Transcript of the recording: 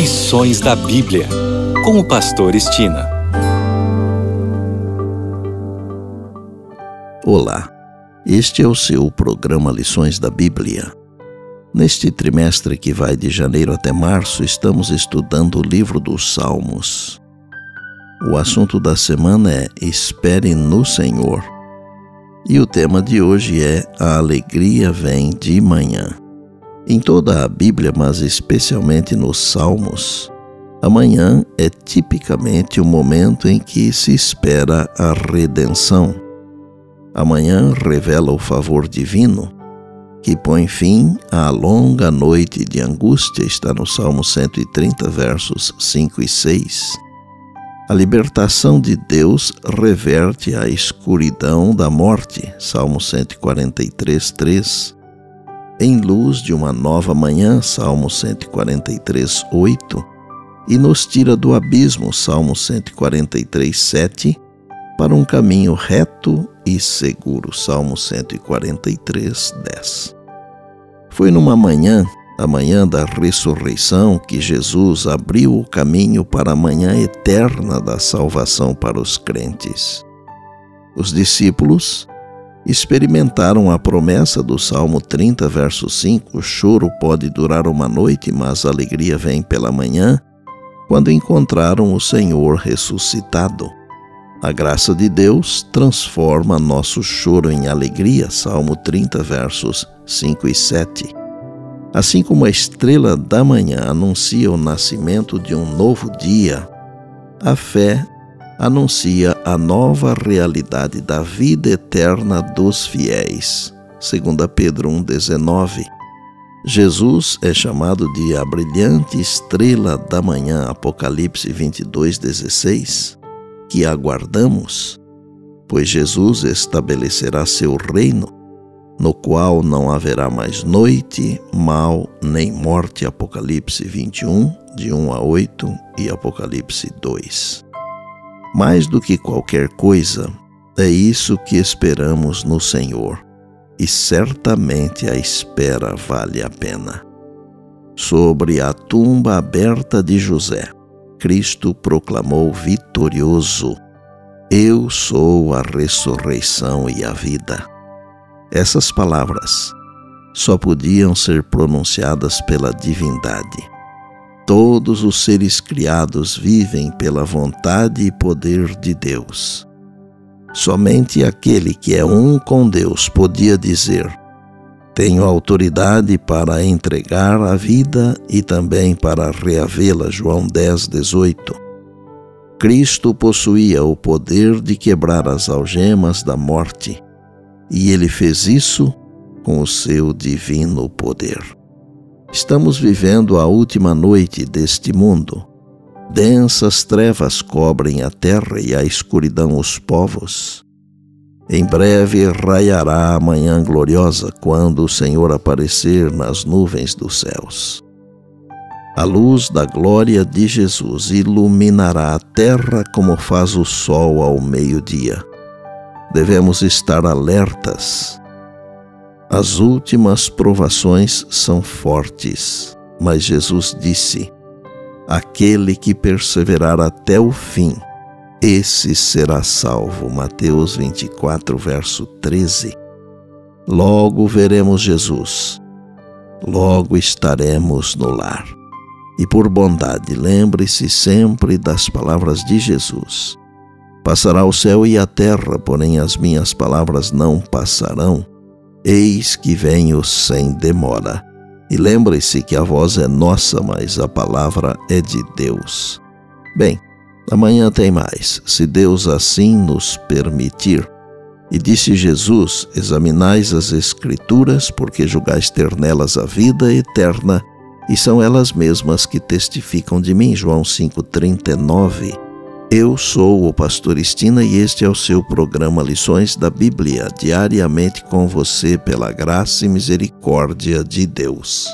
Lições da Bíblia, com o Pastor Estina. Olá, este é o seu programa Lições da Bíblia. Neste trimestre que vai de janeiro até março, estamos estudando o livro dos Salmos. O assunto da semana é Espere no Senhor. E o tema de hoje é A Alegria Vem de Manhã. Em toda a Bíblia, mas especialmente nos Salmos, amanhã é tipicamente o momento em que se espera a redenção. Amanhã revela o favor divino que põe fim à longa noite de angústia, está no Salmo 130, versos 5 e 6. A libertação de Deus reverte a escuridão da morte, Salmo 143, 3 em luz de uma nova manhã, Salmo 143, 8, e nos tira do abismo, Salmo 143, 7, para um caminho reto e seguro, Salmo 143, 10. Foi numa manhã, a manhã da ressurreição, que Jesus abriu o caminho para a manhã eterna da salvação para os crentes. Os discípulos experimentaram a promessa do Salmo 30, verso 5: o choro pode durar uma noite, mas a alegria vem pela manhã, quando encontraram o Senhor ressuscitado. A graça de Deus transforma nosso choro em alegria, Salmo 30, versos 5 e 7. Assim como a estrela da manhã anuncia o nascimento de um novo dia, a fé anuncia a nova realidade da vida eterna dos fiéis. 2 Pedro 1,19 Jesus é chamado de a brilhante estrela da manhã, Apocalipse 22,16, que aguardamos, pois Jesus estabelecerá seu reino, no qual não haverá mais noite, mal nem morte, Apocalipse 21, de 1 a 8 e Apocalipse 2. Mais do que qualquer coisa, é isso que esperamos no Senhor, e certamente a espera vale a pena. Sobre a tumba aberta de José, Cristo proclamou vitorioso: Eu sou a ressurreição e a vida. Essas palavras só podiam ser pronunciadas pela divindade Todos os seres criados vivem pela vontade e poder de Deus. Somente aquele que é um com Deus podia dizer: Tenho autoridade para entregar a vida e também para reavê-la. João 10, 18. Cristo possuía o poder de quebrar as algemas da morte, e ele fez isso com o seu divino poder. Estamos vivendo a última noite deste mundo. Densas trevas cobrem a terra e a escuridão os povos. Em breve raiará a manhã gloriosa quando o Senhor aparecer nas nuvens dos céus. A luz da glória de Jesus iluminará a terra como faz o sol ao meio-dia. Devemos estar alertas as últimas provações são fortes, mas Jesus disse: Aquele que perseverar até o fim, esse será salvo. Mateus 24, verso 13. Logo veremos Jesus, logo estaremos no lar. E por bondade, lembre-se sempre das palavras de Jesus. Passará o céu e a terra, porém as minhas palavras não passarão. Eis que venho sem demora. E lembre-se que a voz é nossa, mas a palavra é de Deus. Bem, amanhã tem mais, se Deus assim nos permitir. E disse Jesus: Examinais as Escrituras, porque julgais ter nelas a vida eterna, e são elas mesmas que testificam de mim. João 5,39. Eu sou o Pastor Estina e este é o seu programa Lições da Bíblia, diariamente com você pela graça e misericórdia de Deus.